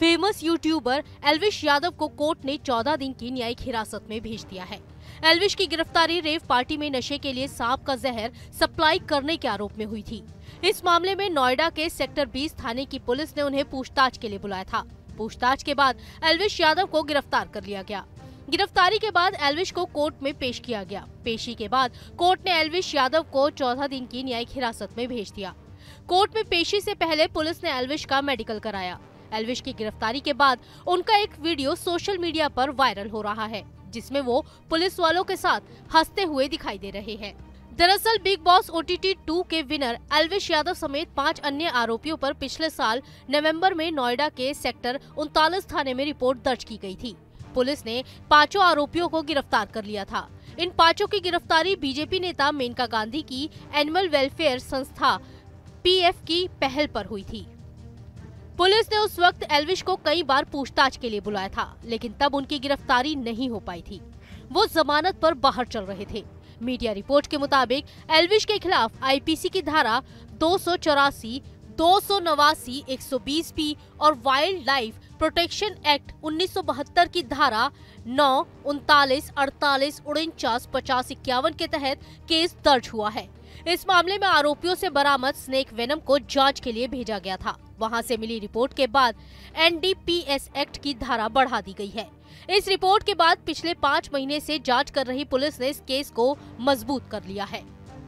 Famous YouTuber Elvish Yadav को court ने 14 दिन की न्यायिक हिरासत में भेज दिया है। एलविश की गिरफ्तारी रेव पार्टी में नशे के लिए सांप का जहर सप्लाई करने के आरोप में हुई थी। इस मामले में नोएडा के सेक्टर 20 थाने की पुलिस ने उन्हें पूछताछ के लिए बुलाया था। पूछताछ के बाद एलविश यादव को गिरफ़्तार कर लिया गया। गिरफ्तारी के बाद एलविश को कोर्ट में पेश किया गया। पेशी के बाद कोर्ट ने एलविश यादव को चौदह दिन की न्यायिक हिरासत में भेज दिया। कोर्ट में पेशी से पहले पुलिस ने एलविश का मेडिकल कराया। एलविश की गिरफ्तारी के बाद उनका एक वीडियो सोशल मीडिया पर वायरल हो रहा है, जिसमें वो पुलिस वालों के साथ हँसते हुए दिखाई दे रहे हैं। दरअसल बिग बॉस ओ टी के विनर एलविश यादव समेत पाँच अन्य आरोपियों पर पिछले साल नवंबर में नोएडा के सेक्टर उनतालीस थाने में रिपोर्ट दर्ज की गई थी। पुलिस ने पाँचों आरोपियों को गिरफ़्तार कर लिया था। इन पाँचों की गिरफ्तारी बीजेपी नेता मेनका गांधी की एनिमल वेलफेयर संस्था पीएफ की पहल पर हुई थी। पुलिस ने उस वक्त एलविश को कई बार पूछताछ के लिए बुलाया था, लेकिन तब उनकी गिरफ्तारी नहीं हो पाई थी। वो जमानत पर बाहर चल रहे थे। मीडिया रिपोर्ट के मुताबिक, एलविश के खिलाफ आईपीसी की धारा दो सौ चौरासी, दो सौ नवासी, एक सौ बीस पी और वाइल्ड लाइफ प्रोटेक्शन एक्ट 1972 की धारा नौ, उनतालीस, अड़तालीस, उनचास, पचास, इक्यावन के तहत केस दर्ज हुआ है। इस मामले में आरोपियों से बरामद स्नेक वेनम को जाँच के लिए भेजा गया था। वहाँ से मिली रिपोर्ट के बाद एनडीपीएस एक्ट की धारा बढ़ा दी गई है। इस रिपोर्ट के बाद पिछले पाँच महीने से जाँच कर रही पुलिस ने इस केस को मज़बूत कर लिया है।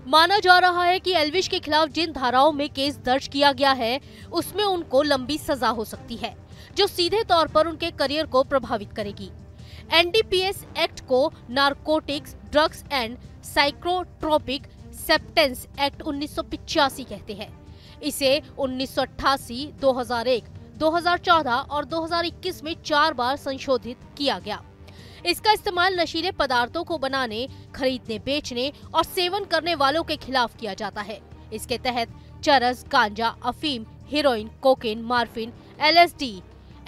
माना जा रहा है कि एलविश के खिलाफ जिन धाराओं में केस दर्ज किया गया है, उसमें उनको लंबी सजा हो सकती है, जो सीधे तौर पर उनके करियर को प्रभावित करेगी। एनडीपीएस एक्ट को narcotics drugs and psychotropic substances act उन्नीस कहते हैं। इसे 1988, 2001, 2014 और 2021 में चार बार संशोधित किया गया। इसका इस्तेमाल नशीले पदार्थों को बनाने खरीदने बेचने और सेवन करने वालों के खिलाफ किया जाता है। इसके तहत चरस गांजा अफीम heroin cocaine morphine LSD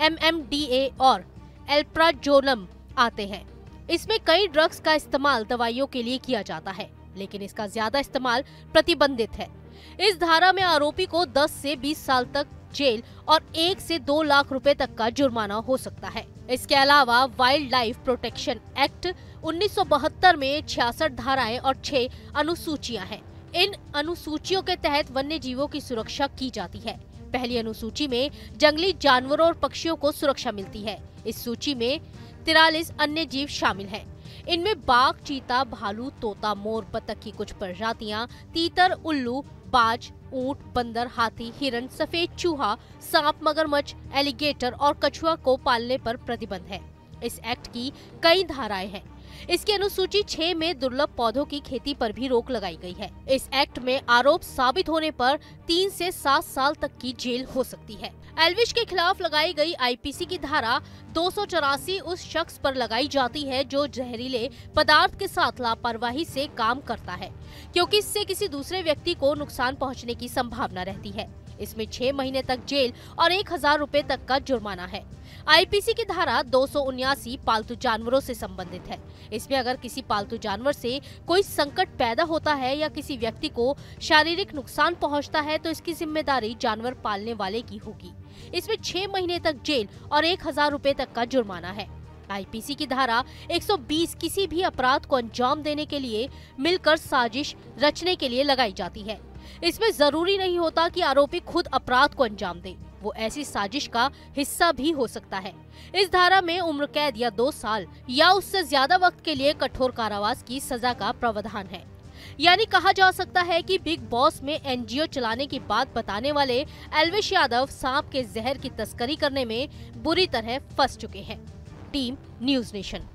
MMDA और एल्प्राजोलम आते हैं। इसमें कई ड्रग्स का इस्तेमाल दवाइयों के लिए किया जाता है। लेकिन इसका ज़्यादा इस्तेमाल प्रतिबंधित है। इस धारा में आरोपी को 10 से 20 साल तक जेल और एक से दो लाख रुपए तक का जुर्माना हो सकता है। इसके अलावा वाइल्ड लाइफ प्रोटेक्शन एक्ट 1972 में छियासठ धाराएँ और छह अनुसूचियाँ हैं। इन अनुसूचियों के तहत वन्य जीवों की सुरक्षा की जाती है। पहली अनुसूची में जंगली जानवरों और पक्षियों को सुरक्षा मिलती है। इस सूची में तिरालीस अन्य जीव शामिल हैं। इनमें बाघ, चीता, भालू, तोता, मोर बतख की कुछ प्रजातियाँ, तीतर, उल्लू, बाज, ऊँट, बंदर, हाथी, हिरण, सफ़ेद चूहा, सांप, मगरमच्छ, एलिगेटर और कछुआ को पालने पर प्रतिबंध है। इस एक्ट की कई धाराएँ हैं। इसकी अनुसूची छह में दुर्लभ पौधों की खेती पर भी रोक लगाई गई है। इस एक्ट में आरोप साबित होने पर तीन से सात साल तक की जेल हो सकती है। एलविश के खिलाफ लगाई गई आईपीसी की धारा दो सौ चौरासी उस शख्स पर लगाई जाती है जो जहरीले पदार्थ के साथ लापरवाही से काम करता है, क्योंकि इससे किसी दूसरे व्यक्ति को नुकसान पहुँचने की संभावना रहती है। इसमें छह महीने तक जेल और एक हज़ार रूपए तक का जुर्माना है। आईपीसी की धारा दो पालतू जानवरों से संबंधित है। इसमें अगर किसी पालतू जानवर से कोई संकट पैदा होता है या किसी व्यक्ति को शारीरिक नुकसान पहुँचता है तो इसकी ज़िम्मेदारी जानवर पालने वाले की होगी। इसमें छह महीने तक जेल और एक हज़ार रूपए तक का जुर्माना है। आईपीसी की धारा 120 किसी भी अपराध को अंजाम देने के लिए मिलकर साजिश रचने के लिए लगाई जाती है। इसमें ज़रूरी नहीं होता कि आरोपी खुद अपराध को अंजाम दे। वो ऐसी साजिश का हिस्सा भी हो सकता है। इस धारा में उम्र कैद या दो साल या उससे ज़्यादा वक्त के लिए कठोर कारावास की सजा का प्रावधान है। यानी कहा जा सकता है कि बिग बॉस में एनजीओ चलाने की बात बताने वाले एलविश यादव सांप के जहर की तस्करी करने में बुरी तरह फंस चुके हैं। Team news nation.